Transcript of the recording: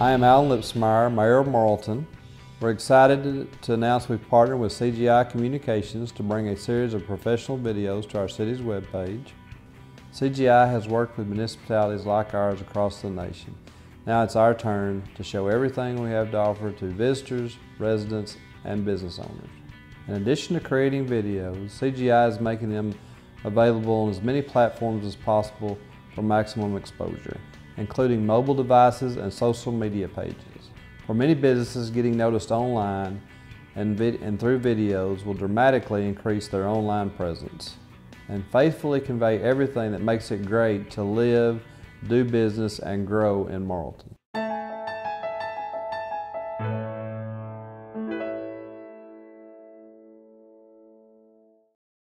I am Alan Lipsmeyer, Mayor of Morrilton. We're excited to announce we've partnered with CGI Communications to bring a series of professional videos to our city's webpage. CGI has worked with municipalities like ours across the nation. Now it's our turn to show everything we have to offer to visitors, residents, and business owners. In addition to creating videos, CGI is making them available on as many platforms as possible for maximum exposure including mobile devices and social media pages. For many businesses, getting noticed online and, and through videos will dramatically increase their online presence and faithfully convey everything that makes it great to live, do business, and grow in Morrilton.